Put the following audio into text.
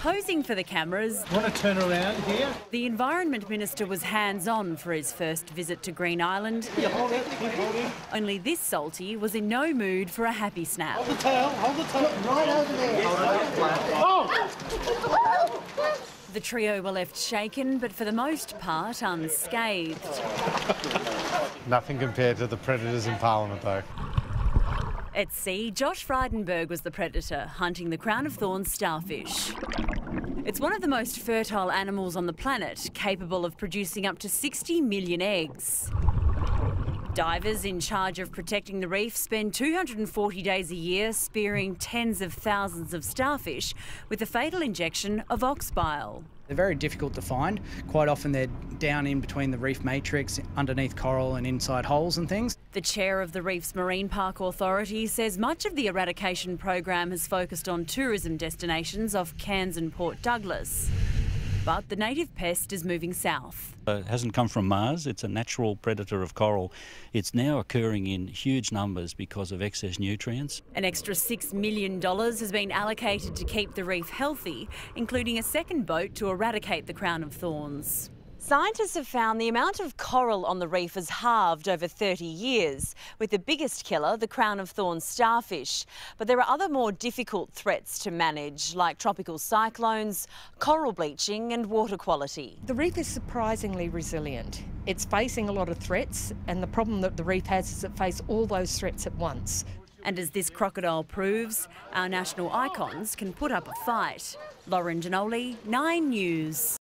Posing for the cameras, Want to turn around here? the Environment Minister was hands on for his first visit to Green Island. Yeah, hold it, keep holding. Only this salty was in no mood for a happy snap. Hold the tail, hold the tail. Right over there. Oh! The trio were left shaken, but for the most part unscathed. Nothing compared to the predators in Parliament, though. At sea, Josh Frydenberg was the predator, hunting the crown of thorns starfish. It's one of the most fertile animals on the planet, capable of producing up to 60 million eggs. Divers in charge of protecting the reef spend 240 days a year spearing tens of thousands of starfish with the fatal injection of ox bile. They're very difficult to find. Quite often they're down in between the reef matrix, underneath coral and inside holes and things. The chair of the Reef's Marine Park Authority says much of the eradication program has focused on tourism destinations off Cairns and Port Douglas. But the native pest is moving south. Uh, It hasn't come from Mars, it's a natural predator of coral. It's now occurring in huge numbers because of excess nutrients. An extra $6 million has been allocated to keep the reef healthy, including a second boat to eradicate the crown of thorns. Scientists have found the amount of coral on the reef has halved over 30 years, with the biggest killer, the crown of thorns starfish. But there are other more difficult threats to manage, like tropical cyclones, coral bleaching, and water quality. The reef is surprisingly resilient. It's facing a lot of threats, and the problem that the reef has is it faces all those threats at once. And as this crocodile proves, our national icons can put up a fight. Lauren Janoli, 9 News.